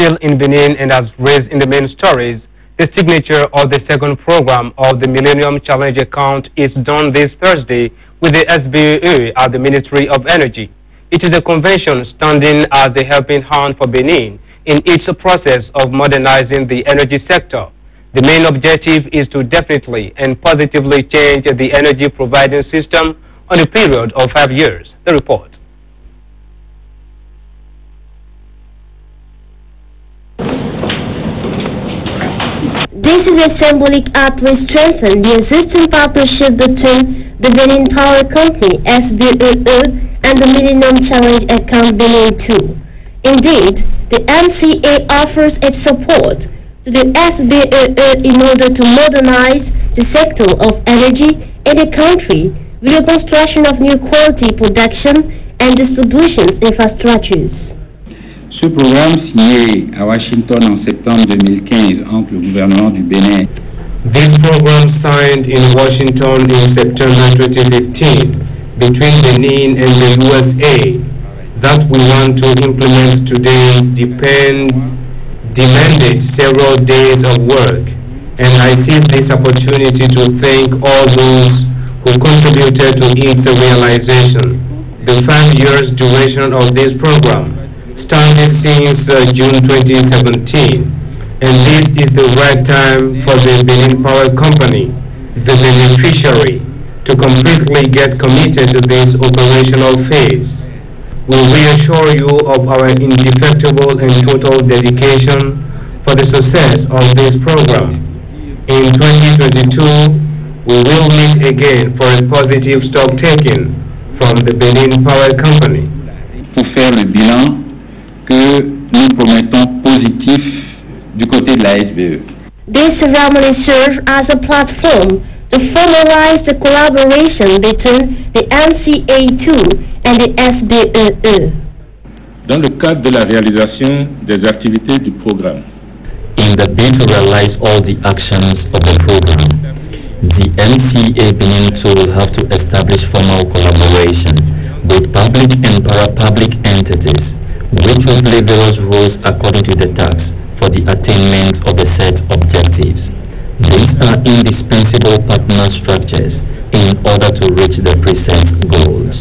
Still in Benin and as raised in the main stories, the signature of the second program of the Millennium Challenge account is done this Thursday with the SBEE at the Ministry of Energy. It is a convention standing as a helping hand for Benin in its process of modernizing the energy sector. The main objective is to definitely and positively change the energy providing system on a period of five years. The report. This is a symbolic act to strengthen the existing partnership between the Benin Power Company, SBEE, and the Millennium Challenge Account Benin 2. Indeed, the MCA offers its support to the SBEE in order to modernize the sector of energy in the country with the construction of new quality production and distribution infrastructures. Ce programme signé à Washington en septembre 2015 entre le gouvernement du Bénin This program signed in Washington in September 2015 between Benin and the USA that we want to implement today depend, demanded several days of work. And I seize this opportunity to thank all those who contributed to its realization. The five years duration of this program started since uh, June 2017. And this is the right time for the Benin Power Company, the beneficiary, to completely get committed to this operational phase. We reassure you of our indefectible and total dedication for the success of this program. In 2022, we will meet again for a positive stock taking from the Benin Power Company. pour faire le bilan que nous promettons positif du côté de la SBEE. This ceremony serves as a platform to formalize the collaboration between the MCA2 and the SBEE. Dans le cadre de la réalisation des activités du programme, In the bid to realize all the actions of the program, the MCA Benin 2 will have to establish formal collaboration with public and para-public entities, which will play various roles according to the task for the attainment of the set objectives. These are indispensable partner structures in order to reach the preset goals.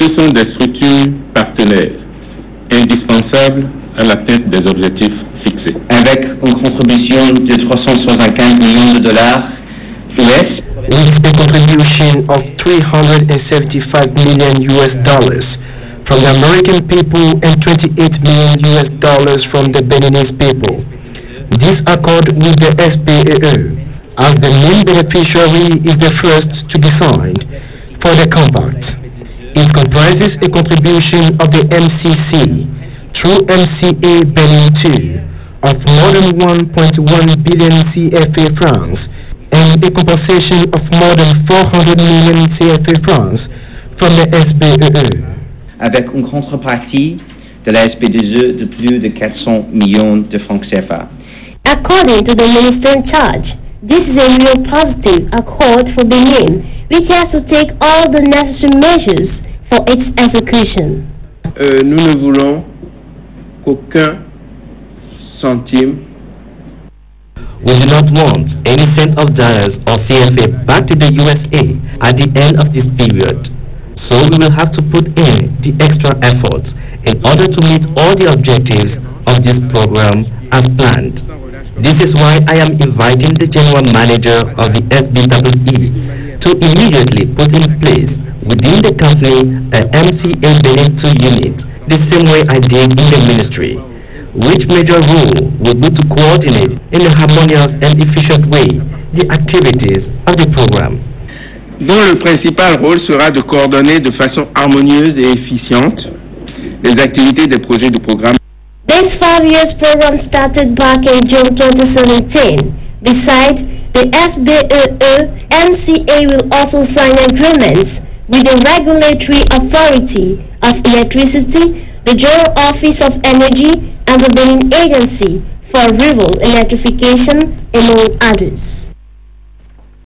ce sont des structures partenaires indispensables à l'atteinte des objectifs fixés. avec une contribution de 375 millions de dollars US with a contribution of 375 million US dollars from the American people and 28 million US dollars from the Beninese people. This accord with the SBEE as the main beneficiary is the first to be signed for the compact. It comprises a contribution of the MCC through MCA Benin 2 of more than 1.1 billion CFA francs and a compensation of more than 400 million CFA francs from the SBEE. Avec une contrepartie de la SPDE de plus de 400 millions de francs CFA. According to the minister in charge, this is a real positive accord for Benin, which has to take all the necessary measures for its execution. Euh, nous ne voulons qu'aucun centime We do not want any cent of dollars or CFA back to the USA at the end of this period. So we will have to put in the extra effort in order to meet all the objectives of this program as planned. This is why I am inviting the general manager of the SBEE to immediately put in place within the company a MCA Benin 2 unit, the same way I did in the ministry which major role would be to coordinate in a harmonious and efficient way the activities of the program. Dont le principal rôle sera de coordonner de façon harmonieuse et efficiente les activités des projets du programme. This five years program started back in June 2017. Besides, the SBEE MCA will also sign agreements with the regulatory authority of electricity, the General Office of Energy, and the Benin Agency for Rural Electrification, among others.